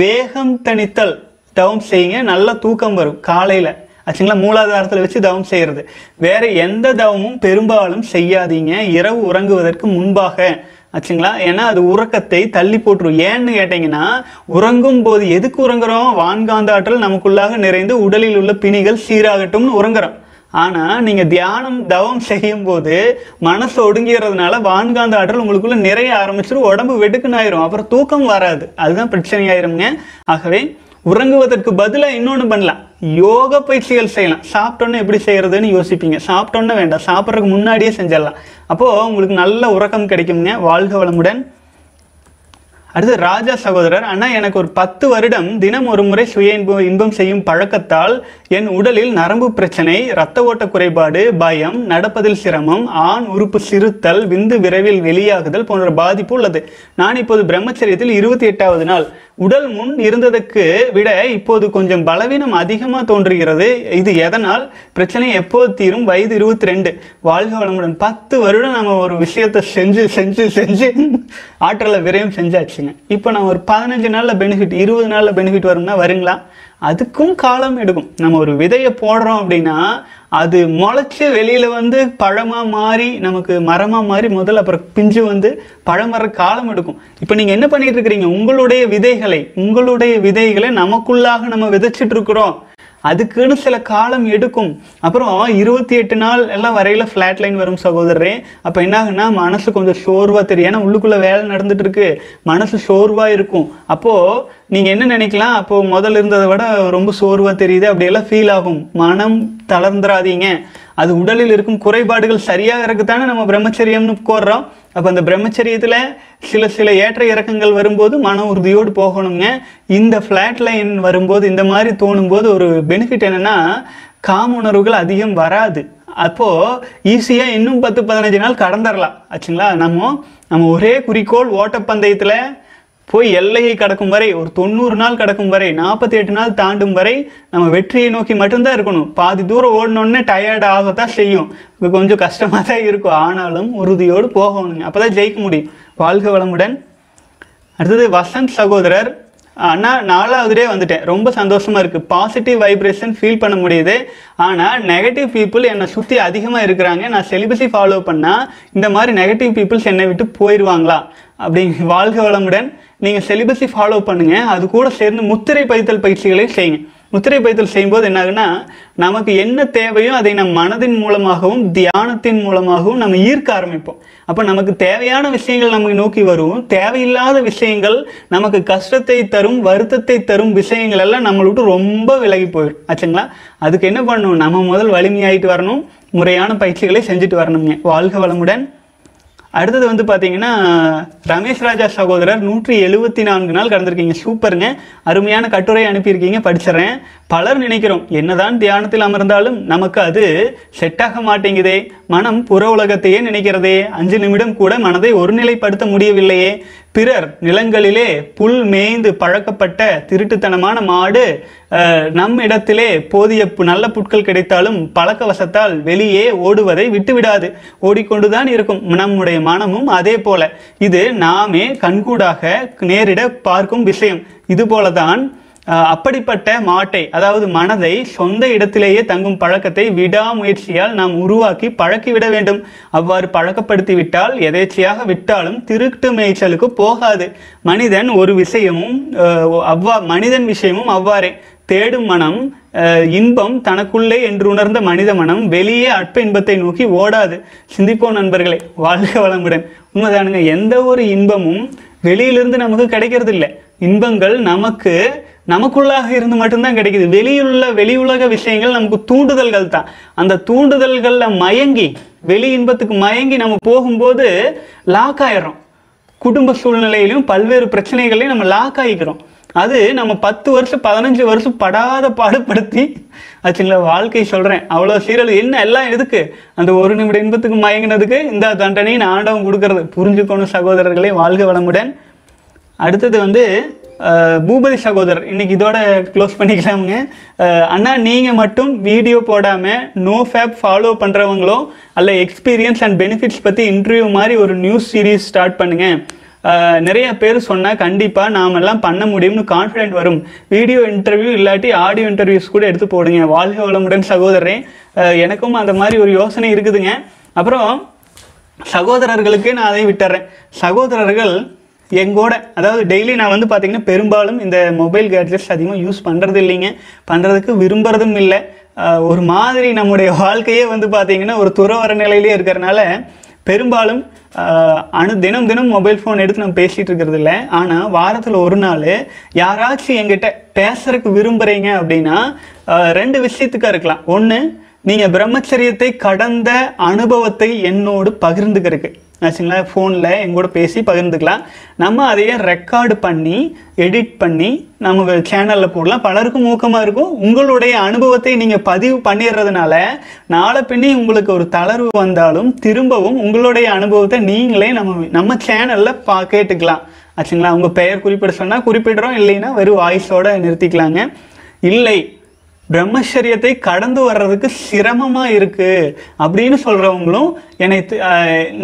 வேகம் தணித்தல் டவுன் செய்யுங்க. நல்லா தூக்கம் வரும். காலையில். ஆச்சுங்களா? மூலாதாரத்தில் வச்சு தவம் செய்கிறது வேறு எந்த தவமும் பெரும்பாலும் செய்யாதீங்க. இரவு உறங்குவதற்கு முன்பாக. ஆச்சுங்களா? ஏன்னா அது உறக்கத்தை தள்ளி போட்டுரும். ஏன்னு கேட்டிங்கன்னா உறங்கும் போது எதுக்கு உறங்குறோம்? வான்காந்தாற்றல் நமக்குள்ளாக நிறைந்து உடலில் உள்ள பிணிகள் சீராகட்டும்னு உறங்குறோம். ஆனால் நீங்கள் தியானம் தவம் செய்யும் போது மனசு ஒடுங்கிறதுனால வான்காந்த ஆற்றல் உங்களுக்குள்ளே நிறைய ஆரம்பிச்சிடும் உடம்பு வெடுக்குன்னு ஆயிரும். அப்புறம் தூக்கம் வராது. அதுதான் பிரச்சனை பிரச்சனையாயிருங்க ஆகவே உறங்குவதற்கு பதிலாக இன்னொன்று பண்ணலாம். யோக பயிற்சிகள் செய்யலாம். சாப்பிட்டோன்னே எப்படி செய்கிறதுன்னு யோசிப்பீங்க. சாப்பிட்டோன்னே வேண்டாம். சாப்பிட்றதுக்கு முன்னாடியே செஞ்சிடலாம். அப்போது உங்களுக்கு நல்ல உறக்கம் கிடைக்குங்க வாழ்க வளமுடன். அடுத்து ராஜா சகோதரர் ஆனால் எனக்கு ஒரு பத்து வருடம் தினம் ஒரு முறை சுய இன்பம் இன்பம் செய்யும் பழக்கத்தால் என் உடலில் நரம்பு பிரச்சனை இரத்த ஓட்ட குறைபாடு பயம் நடப்பதில் சிரமம் ஆண் உறுப்பு சிறுத்தல் விந்து விரைவில் வெளியாகுதல் போன்ற பாதிப்பு உள்ளது. நான் இப்போது பிரம்மச்சரியத்தில் இருபத்தி எட்டாவது நாள். உடல் முன் இருந்ததுக்கு விட இப்போது கொஞ்சம் பலவீனம் அதிகமாக தோன்றுகிறது. இது எதனால்? பிரச்சனை எப்போது தீரும்? வயது இருபத்தி ரெண்டு வாழ்க வளமுடன். பத்து வருடம் நம்ம ஒரு விஷயத்தை செஞ்சு செஞ்சு செஞ்சு ஆற்றலை விரையும் செஞ்சாச்சுங்க. இப்போ நான் ஒரு பதினஞ்சு நாளில் பெனிஃபிட் இருபது நாளில் பெனிஃபிட் வரும்னா வருங்களா? அதுக்கும் காலம் எடுக்கும். நம்ம ஒரு விதையை போடுறோம் அப்படின்னா அது முளைச்சி வெளியில் வந்து பழமாக மாறி நமக்கு மரமாக மாறி முதல்ல அப்புறம் பிஞ்சு வந்து பழம் வர காலம் எடுக்கும். இப்போ நீங்கள் என்ன பண்ணிகிட்டு இருக்கிறீங்க? உங்களுடைய விதைகளை உங்களுடைய விதைகளை நமக்குள்ளாக நம்ம விதைச்சிட்டு இருக்கிறோம். அதுக்குன்னு சில காலம் எடுக்கும். அப்புறம் இருபத்தி எட்டு நாள் எல்லாம் வரையில ஃப்ளாட் லைன் வரும் சகோதரரே. அப்போ என்ன ஆகுன்னா மனசு கொஞ்சம் சோர்வாக தெரியும். ஏன்னா உள்ளுக்குள்ளே வேலை நடந்துட்டு இருக்கு. மனசு சோர்வாக இருக்கும். அப்போது நீங்கள் என்ன நினைக்கலாம்? அப்போது முதல்ல இருந்ததை விட ரொம்ப சோர்வாக தெரியுது. அப்படியெல்லாம் ஃபீல் ஆகும். மனம் தளர்ந்துராதீங்க அது உடலில் இருக்கும் குறைபாடுகள் சரியாக தானே நம்ம பிரம்மச்சரியம்னு கோர்றோம். அப்போ அந்த பிரம்மச்சரியத்தில் சில சில ஏற்ற இறக்கங்கள் வரும்போது மன உறுதியோடு போகணுங்க. இந்த ஃப்ளாட் லைன் வரும்போது இந்த மாதிரி தோணும்போது ஒரு பெனிஃபிட் என்னன்னா காம உணர்வுகள் அதிகம் வராது. அப்போது ஈஸியாக இன்னும் பத்து பதினஞ்சு நாள் கடந்துடலாம் ஆச்சுங்களா? நம்ம நம்ம ஒரே குறிக்கோள் ஓட்டப்பந்தயத்தில் போய் எல்லையை கடக்கும் வரை ஒரு தொண்ணூறு நாள் கடக்கும் வரை நாற்பத்தி எட்டு நாள் தாண்டும் வரை நம்ம வெற்றியை நோக்கி மட்டும்தான் இருக்கணும். பாதி தூரம் ஓடணுன்னே டயர்ட் ஆகத்தான் செய்யும். இது கொஞ்சம் கஷ்டமாக தான் இருக்கும். ஆனாலும் உறுதியோடு போகணுங்க. அப்பதான் ஜெயிக்க முடியும். வாழ்க வளமுடன். அடுத்தது வசந்த் சகோதரர். அண்ணா நாலாவதுடே வந்துட்டேன். ரொம்ப சந்தோஷமாக இருக்குது பாசிட்டிவ் வைப்ரேஷன் ஃபீல் பண்ண முடியுது. ஆனால் நெகட்டிவ் பீப்புள் என்னை சுற்றி அதிகமாக இருக்கிறாங்க. நான் செலிபஸை ஃபாலோ பண்ணால் இந்த மாதிரி நெகட்டிவ் பீப்புள்ஸ் என்னை விட்டு போயிடுவாங்களா அப்படி வாழ்க வளமுடன். நீங்கள் செலிபஸை ஃபாலோ பண்ணுங்கள் அது கூட சேர்ந்து முத்திரை பதித்தல் பயிற்சிகளை செய்யுங்க. முத்திரை பைத்தல் செய்யும்போது என்ன ஆகுன்னா நமக்கு என்ன தேவையோ அதை நம் மனதின் மூலமாகவும் தியானத்தின் மூலமாகவும் நம்ம ஈர்க்க ஆரம்பிப்போம். அப்போ நமக்கு தேவையான விஷயங்கள் நமக்கு நோக்கி வரும். தேவையில்லாத விஷயங்கள் நமக்கு கஷ்டத்தை தரும் வருத்தத்தை தரும் விஷயங்கள் எல்லாம் நம்மளை விட்டு ரொம்ப விலகி போயிடும். ஆச்சுங்களா? அதுக்கு என்ன பண்ணணும்? நம்ம முதல் வலிமையாயிட்டு வரணும். முறையான பயிற்சிகளை செஞ்சுட்டு வரணுங்க. வாழ்க வளமுடன். அடுத்தது வந்து பார்த்தீங்கன்னா ரமேஷ் ராஜா சகோதரர் நூற்றி எழுபத்தி நான்கு நாள் கடந்திருக்கீங்க. சூப்பருங்க. அருமையான கட்டுரை அனுப்பியிருக்கீங்க. படிச்சிடுறேன். பலர் நினைக்கிறோம் என்னதான் தியானத்தில் அமர்ந்தாலும் நமக்கு அது செட்டாக மாட்டேங்குதே. மனம் புற உலகத்தையே நினைக்கிறதே. அஞ்சு நிமிடம் கூட மனதை ஒருநிலைப்படுத்த முடியவில்லையே. பிறர் நிலங்களிலே புல் மேய்ந்து பழக்கப்பட்ட திருட்டுத்தனமான மாடு நம் இடத்திலே போதிய பு- நல்ல புட்கள் கிடைத்தாலும் பழக்கவசத்தால் வெளியே ஓடுவதை விட்டுவிடாது. ஓடிக்கொண்டுதான் இருக்கும் நம்முடைய மனமும் அதே போல. இது நாமே கண்கூடாக நேரிட பார்க்கும் விஷயம். இதுபோலதான் அப்படிப்பட்ட மாட்டை அதாவது மனதை சொந்த இடத்திலேயே தங்கும் பழக்கத்தை விடாமுயற்சியால் நாம் உருவாக்கி பழக்கிவிட வேண்டும். அவ்வாறு பழக்கப்படுத்தி விட்டால் எதேச்சையாக விட்டாலும் திருட்டு மேய்ச்சலுக்கு போகாது. மனிதன் ஒரு விஷயமும் அவ்வா மனிதன் விஷயமும் அவ்வாறே. தேடும் மனம் இன்பம் தனக்குள்ளே என்று உணர்ந்த மனித மனம் வெளியே அற்ப இன்பத்தை நோக்கி ஓடாது. சிந்திப்போம் நண்பர்களே வாழ்க வளமுடன். உண்மைதானுங்க எந்த ஒரு இன்பமும் வெளியிலிருந்து நமக்கு கிடைக்கிறது இல்லை இன்பங்கள் நமக்கு நமக்குள்ளாக இருந்து மட்டும்தான் கிடைக்குது. வெளியுள்ள வெளி உலக விஷயங்கள் நமக்கு தூண்டுதல்கள் தான். அந்த தூண்டுதல்களில் மயங்கி வெளி இன்பத்துக்கு மயங்கி நம்ம போகும்போது லாக் ஆயிடுறோம். குடும்ப சூழ்நிலையிலும் பல்வேறு பிரச்சனைகளையும் நம்ம லாக் ஆகிக்கிறோம். அது நம்ம பத்து வருஷம் பதினஞ்சு வருஷம் படாத பாடுபடுத்தி ஆச்சுங்களா வாழ்க்கை சொல்கிறேன் அவ்வளோ சீரல் என்ன எல்லாம் எதுக்கு? அந்த ஒரு நிமிட இன்பத்துக்கு மயங்கினதுக்கு இந்த தண்டனையை நான் ஆண்டவன் கொடுக்கறது. புரிஞ்சுக்கணும் சகோதரர்களே வாழ்க வளமுடன். அடுத்தது வந்து பூபதி சகோதரர். இன்னைக்கு இதோட க்ளோஸ் பண்ணிக்கலாமுங்க. அண்ணா நீங்கள் மட்டும் வீடியோ போடாமல் நோ ஃபேப் ஃபாலோ பண்ணுறவங்களோ அல்ல எக்ஸ்பீரியன்ஸ் அண்ட் பெனிஃபிட்ஸ் பற்றி இன்டர்வியூ மாதிரி ஒரு நியூஸ் சீரீஸ் ஸ்டார்ட் பண்ணுங்க. நிறைய பேர் சொன்னால் கண்டிப்பாக நாம் எல்லாம் பண்ண முடியும்னு கான்ஃபிடென்ட் வரும். வீடியோ இன்டர்வியூ இல்லாட்டி ஆடியோ இன்டர்வியூஸ் கூட எடுத்து போடுங்க. வாழ்க வளமுடன் சகோதரரே. எனக்கும் அந்த மாதிரி ஒரு யோசனை இருக்குதுங்க. அப்புறம் சகோதரர்களுக்கு நான் அதை விட்டுறேன். சகோதரர்கள் எங்கூட அதாவது டெய்லி நான் வந்து பார்த்திங்கன்னா பெரும்பாலும் இந்த மொபைல் கேட்ஜெட்ஸ் அதிகமாக யூஸ் பண்ணுறது இல்லைங்க. பண்ணுறதுக்கு விரும்புகிறதும் இல்லை. ஒரு மாதிரி நம்முடைய வாழ்க்கையே வந்து பார்த்தீங்கன்னா ஒரு துறவர நிலையிலே இருக்கிறனால பெரும்பாலும் அணு தினம் தினம் மொபைல் ஃபோன் எடுத்து நம்ம பேசிகிட்டு இருக்கிறது இல்லை. ஆனால் வாரத்தில் ஒரு நாள் யாராச்சும் எங்கிட்ட பேசுறதுக்கு விரும்புகிறீங்க அப்படின்னா ரெண்டு விஷயத்துக்காக இருக்கலாம். ஒன்று நீங்கள் பிரம்மச்சரியத்தை கடந்த அனுபவத்தை என்னோடு பகிர்ந்துக்கிறதுக்கு. ஆச்சுங்களா? ஃபோனில் எங்கூட பேசி பகிர்ந்துக்கலாம். நம்ம அதையே ரெக்கார்டு பண்ணி எடிட் பண்ணி நம்ம சேனலில் போடலாம். பலருக்கும் ஊக்கமாக இருக்கும். உங்களுடைய அனுபவத்தை நீங்கள் பதிவு பண்ணிடுறதுனால நாளை பின்னி உங்களுக்கு ஒரு தளர்வு வந்தாலும் திரும்பவும் உங்களுடைய அனுபவத்தை நீங்களே நம்ம நம்ம சேனலில் பா கேட்டுக்கலாம். ஆச்சுங்களா? உங்கள் பெயர் குறிப்பிட சொன்னால் குறிப்பிடுறோம். இல்லைன்னா வெறும் வாய்ஸோடு நிறுத்திக்கலாங்க. இல்லை பிரம்மச்சரியத்தை கடந்து வர்றதுக்கு சிரமமா இருக்கு அப்படின்னு சொல்றவங்களும் என்னை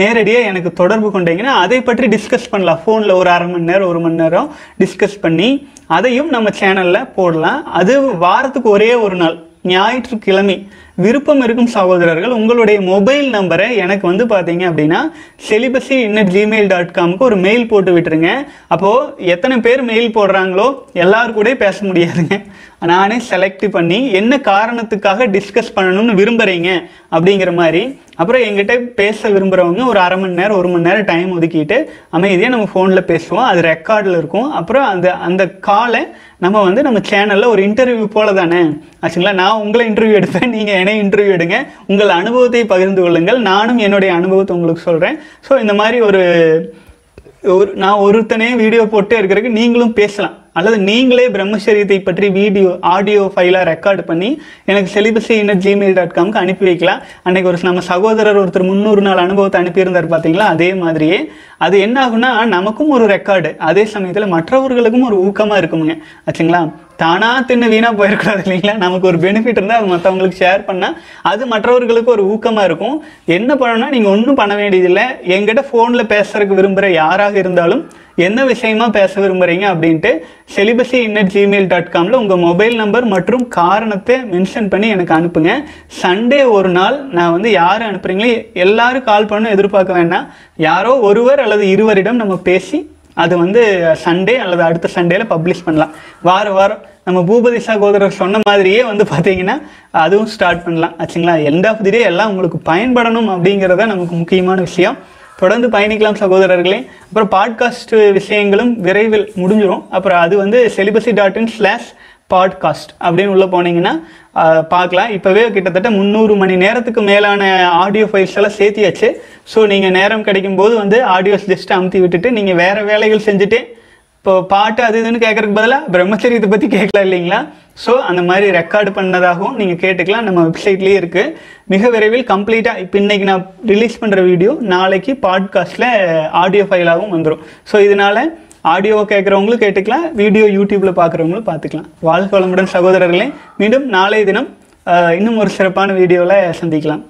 நேரடியாக எனக்கு தொடர்பு கொண்டீங்கன்னா அதை பற்றி டிஸ்கஸ் பண்ணலாம். ஃபோனில் ஒரு அரை மணி நேரம் ஒரு மணி நேரம் டிஸ்கஸ் பண்ணி அதையும் நம்ம சேனலில் போடலாம். அது வாரத்துக்கு ஒரே ஒரு நாள் ஞாயிற்றுக்கிழமை. விருப்பம் இருக்கும் சகோதரர்கள் உங்களுடைய மொபைல் நம்பரை எனக்கு வந்து பார்த்தீங்க அப்படின்னா செலிபஸி இன்னட் ஜிமெயில் டாட் காம்க்கு ஒரு மெயில் போட்டு விட்டுருங்க. அப்போது எத்தனை பேர் மெயில் போடுறாங்களோ எல்லாரு கூட பேச முடியாதுங்க. நானே செலக்ட் பண்ணி என்ன காரணத்துக்காக டிஸ்கஸ் பண்ணணும்னு விரும்புகிறீங்க அப்படிங்கிற மாதிரி அப்புறம் எங்கிட்ட பேச விரும்புகிறவங்க ஒரு அரை மணி நேரம் ஒரு மணி நேரம் டைம் ஒதுக்கிட்டு அமைதியாக நம்ம ஃபோனில் பேசுவோம். அது ரெக்கார்டில் இருக்கும். அப்புறம் அந்த அந்த காலை நம்ம வந்து நம்ம சேனலில் ஒரு இன்டர்வியூ போல தானே ஆச்சுங்களா? நான் உங்களை இன்டர்வியூ எடுப்பேன் நீங்கள் உடனே இன்டர்வியூ எடுங்க. உங்கள் அனுபவத்தை பகிர்ந்து கொள்ளுங்கள். நானும் என்னுடைய அனுபவத்தை உங்களுக்கு சொல்கிறேன் ஸோ இந்த மாதிரி ஒரு ஒரு நான் ஒருத்தனே வீடியோ போட்டு இருக்கிறதுக்கு நீங்களும் பேசலாம். அல்லது நீங்களே பிரம்மச்சரியத்தை பற்றி வீடியோ ஆடியோ ஃபைலாக ரெக்கார்ட் பண்ணி எனக்கு செலிபஸி இன்னட் ஜிமெயில் டாட் காம்க்கு அனுப்பி வைக்கலாம். அன்னைக்கு ஒரு நம்ம சகோதரர் ஒருத்தர் முந்நூறு நாள் அனுபவத்தை அனுப்பியிருந்தார் பார்த்தீங்களா? அதே மாதிரியே அது என்ன ஆகுனா நமக்கும் ஒரு ரெக்கார்டு அதே சமயத்தில் மற்றவர்களுக்கும் ஒரு ஊக்கமாக இருக்குமுங்க. ஆச்சுங்களா? தானாக தின்னு வீணாக போயிடக்கூடாது இல்லைங்களா? நமக்கு ஒரு பெனிஃபிட் இருந்தால் அது மற்றவங்களுக்கு ஷேர் பண்ணால் அது மற்றவர்களுக்கு ஒரு ஊக்கமாக இருக்கும். என்ன பண்ணணும்னா நீங்கள் ஒன்றும் பண்ண வேண்டியதில்லை. எங்கிட்ட ஃபோனில் பேசுறதுக்கு விரும்புகிற யாராக இருந்தாலும் என்ன விஷயமா பேச விரும்புகிறீங்க அப்படின்ட்டு செலிபஸி இன்னட் ஜிமெயில் டாட் காமில் உங்கள் மொபைல் நம்பர் மற்றும் காரணத்தை மென்ஷன் பண்ணி எனக்கு அனுப்புங்க. சண்டே ஒரு நாள் நான் வந்து யார் அனுப்புகிறீங்களோ எல்லாரும் கால் பண்ண எதிர்பார்க்க வேண்டாம். யாரோ ஒருவர் அல்லது இருவரிடம் நம்ம பேசி அது வந்து சண்டே அல்லது அடுத்த சண்டேல பப்ளிஷ் பண்ணலாம். வார வாரம் நம்ம பூபதி சகோதரர் சொன்ன மாதிரியே வந்து பார்த்தீங்கன்னா அதுவும் ஸ்டார்ட் பண்ணலாம். ஆச்சுங்களா? எண்ட் ஆஃப் தி டே எல்லாம் உங்களுக்கு பயன்படணும் அப்படிங்கிறத நமக்கு முக்கியமான விஷயம். தொடர்ந்து பயணிக்கலாம் சகோதரர்களே. அப்புறம் பாட்காஸ்ட் விஷயங்களும் விரைவில் முடிஞ்சிடும் அப்புறம் அது வந்து celibacy dot in slash podcast அப்படின்னு உள்ளே போனீங்கன்னா பார்க்கலாம். இப்போவே கிட்டத்தட்ட முந்நூறு மணி நேரத்துக்கு மேலான ஆடியோ ஃபைல்ஸ் எல்லாம் சேர்த்தியாச்சு. ஸோ நீங்கள் நேரம் கிடைக்கும் போது வந்து ஆடியோஸ் ஜஸ்ட் அமுத்தி விட்டுட்டு நீங்கள் வேறு வேலைகள் செஞ்சுட்டு இப்போ பாட்டு அது இதுன்னு கேட்கறதுக்கு பதிலாக பிரம்மச்சரியத்தை பற்றி கேட்கலாம் இல்லைங்களா? ஸோ அந்த மாதிரி ரெக்கார்டு பண்ணதாகவும் நீங்கள் கேட்டுக்கலாம். நம்ம வெப்சைட்லேயே இருக்குது மிக விரைவில் கம்ப்ளீட்டாக இப்போ இன்றைக்கி நான் ரிலீஸ் பண்ணுற வீடியோ நாளைக்கு பாட்காஸ்ட்டில் ஆடியோ ஃபைலாகவும் வந்துடும் ஸோ இதனால் ஆடியோ கேட்குறவங்களும் கேட்டுக்கலாம். வீடியோ யூடியூப்பில் பார்க்குறவங்களும் பார்த்துக்கலாம் வாழ்க வளமுடன் சகோதரர்களே. மீண்டும் நாளைய தினம் இன்னும் ஒரு சிறப்பான வீடியோவில் சந்திக்கலாம்.